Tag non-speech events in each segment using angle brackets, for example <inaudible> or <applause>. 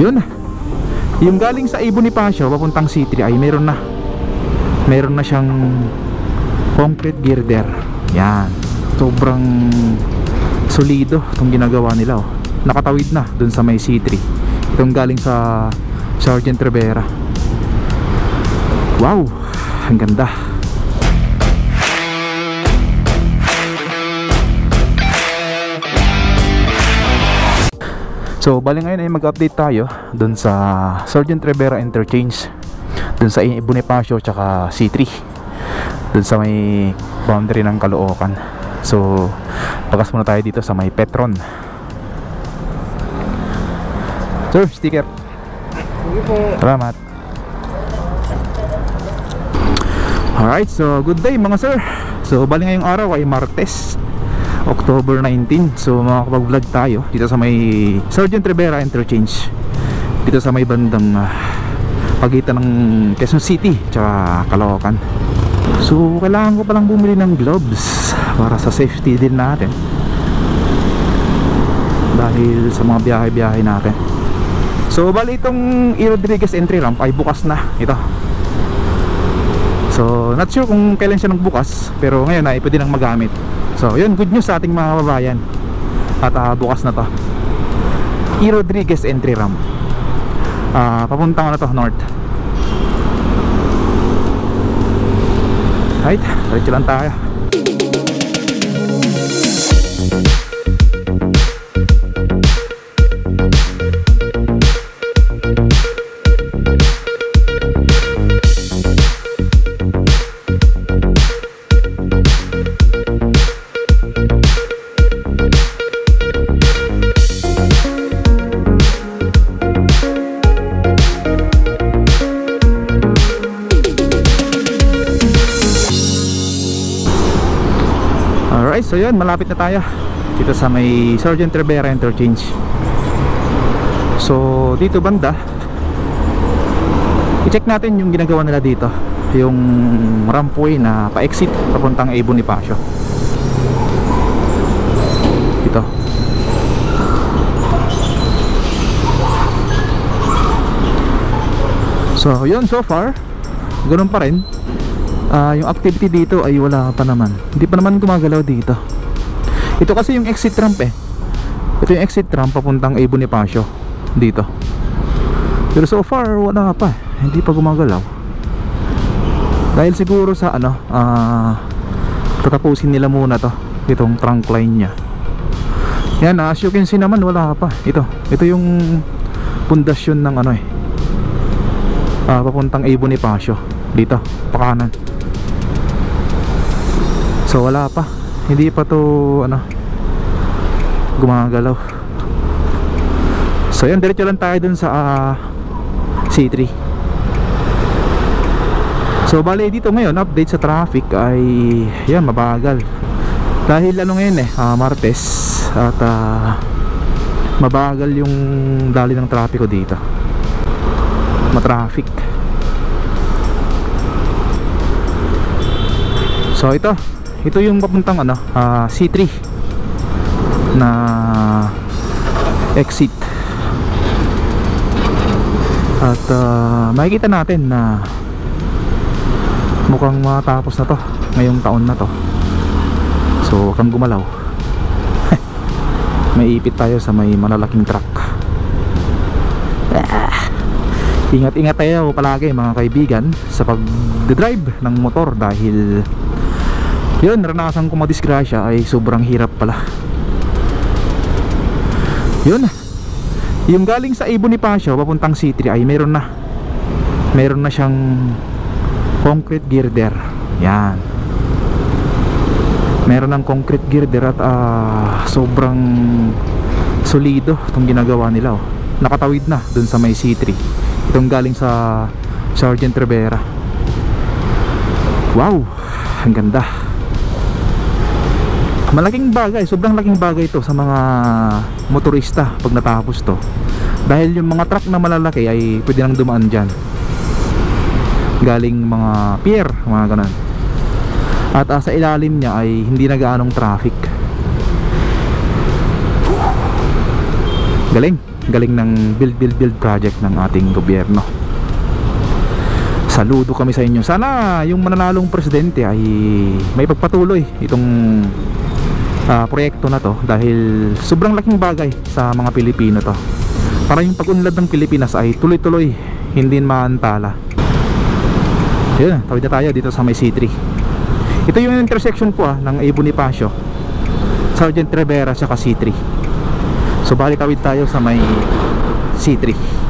Yun. Yung galing sa Ibon Bonifacio papuntang C3 ay meron na. Meron na siyang concrete girder. Yan. Sobrang solido itong ginagawa nila oh. Nakatawid na dun sa may C3. Itong galing sa Sergeant Rivera. Wow, ang ganda. So, bali ngayon ay mag-update tayo dun sa Sergeant Rivera Interchange dun sa Bonifacio tsaka C3 dun sa may boundary ng Caloocan. So pagas muna tayo dito sa may Petron. Sir sticker. Salamat. Alright so good day mga sir. So bali ngayong araw ay Martes October 19 so makakapag-vlog tayo dito sa may Sergeant Rivera Interchange. Dito sa may bandang uh, pagitan ng Quezon City tsaka Caloocan. So kailangan ko palang bumili ng gloves para sa safety din natin. Dahil sa mga biyahe-biyahe natin. So bali itong. Rodriguez entry ramp ay bukas na. Ito. So not sure kung kailan siya nagbukas pero ngayon ay pwede nang magamit so yun good news sa ating mga kababayan. At uh, bukas na to. E. Rodriguez entry ramp uh, papuntang ano to north. Right? Diretso lang tayo so yun, malapit na tayo dito sa may Sergeant Rivera Interchange. So, dito banda i-check natin yung ginagawa nila dito. Yung rampway na pa-exit papuntang A. Bonifacio. Dito. So, yun so far ganun pa rin uh, yung activity dito ay wala pa naman. Hindi pa naman gumagalaw dito. Ito kasi yung exit ramp eh. Ito yung exit ramp papuntang A. Bonifacio dito. Pero so far wala pa hindi pa gumagalaw. Dahil siguro sa ano uh, tatapusin nila muna to itong trunk line nya yan as you can see naman wala pa. Ito ito yung pundasyon ng ano eh. Uh, papuntang A. Bonifacio dito pakanan so wala pa. Hindi pa to ano gumagalaw. So yan diretso lang tayo dun sa uh, C3 so bali dito ngayon update sa traffic ay yan mabagal. Dahil ano ngayon eh uh, Martes at uh, mabagal yung dali ng trapiko dito. Matraffic. So ito ito yung papuntang ano uh, C3 na exit. At uh, makikita natin na mukhang matapos na to ngayong taon na to. So kang gumalaw. <laughs> May ipit tayo sa may malalaking truck. Ah. ingat ingat tayo palagi mga kaibigan sa pag-drive ng motor dahil yun naranasan ko madisgrasya. Ay sobrang hirap pala. Yun. Yung galing sa Ibon Bonifacio papuntang C3 ay meron na. Meron na siyang concrete girder. Yan. Meron ng concrete girder at uh, sobrang solido itong ginagawa nila oh. nakatawid na dun sa may C3 itong galing sa Sergeant Rivera. Wow! Ang ganda malaking bagay sobrang laking bagay ito sa mga motorista pag natapos to. Dahil yung mga truck na malalaki ay pwede nang dumaan dyan. Galing mga pier mga ganun. At uh, sa ilalim niya ay hindi na gaanong traffic. Galing. Galing ng build build build project ng ating gobyerno. Saludo kami sa inyo. Sana yung mananalong presidente ay may pagpatuloy itong ah, proyekto na to dahil sobrang laking bagay sa mga Pilipino to. Para yung pag-unlad ng Pilipinas ay tuloy-tuloy hindi maantala. Yun tawid na tayo dito sa may C3 ito yung intersection po ah, ng A. Bonifacio Sergeant Rivera sa C3 so balik tawid tayo sa may C3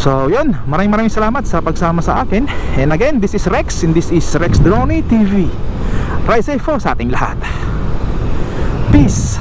So yun, maraming maraming salamat sa pagsama sa akin. And again, this is Rex and this is Rex Droney TV Ride safe po sa ating lahat. Peace